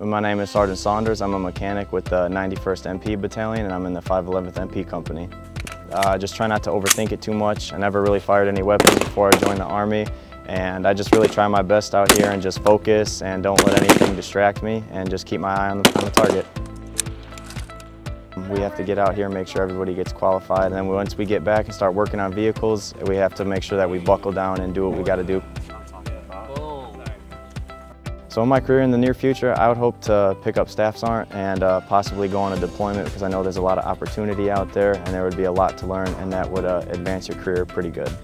My name is Sergeant Saunders. I'm a mechanic with the 91st MP Battalion and I'm in the 511th MP Company. Uh, just try not to overthink it too much. I never really fired any weapons before I joined the Army and I just really try my best out here and just focus and don't let anything distract me and just keep my eye on the, on the target. We have to get out here and make sure everybody gets qualified and then once we get back and start working on vehicles, we have to make sure that we buckle down and do what we got to do. So in my career in the near future, I would hope to pick up staff sergeant and uh, possibly go on a deployment because I know there's a lot of opportunity out there and there would be a lot to learn and that would uh, advance your career pretty good.